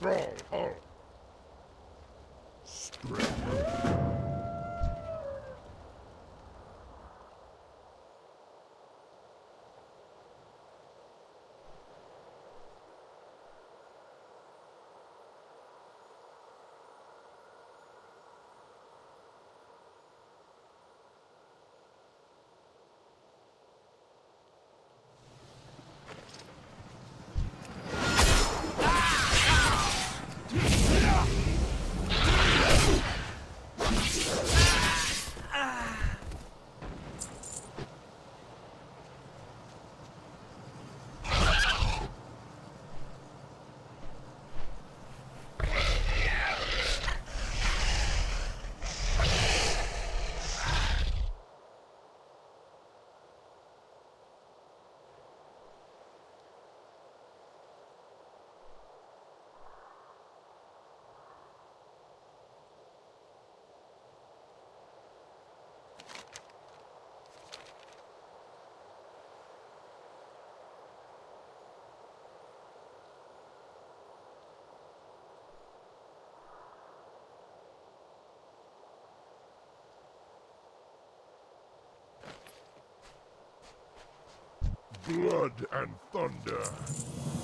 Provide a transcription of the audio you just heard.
Roll out. Oh. Blood and thunder.